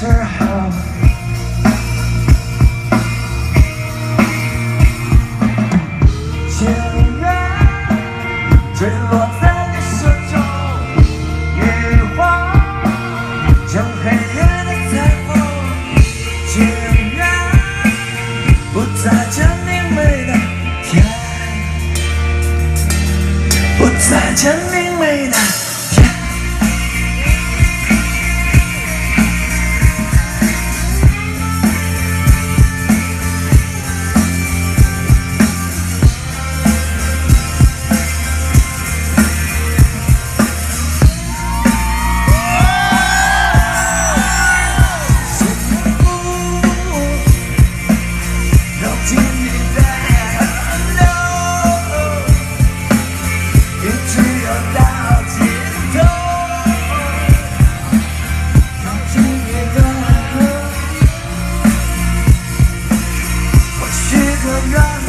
时候，心愿坠落在你手中，雨花将黑夜的彩虹，不再见明媚的天，不再见明媚的。your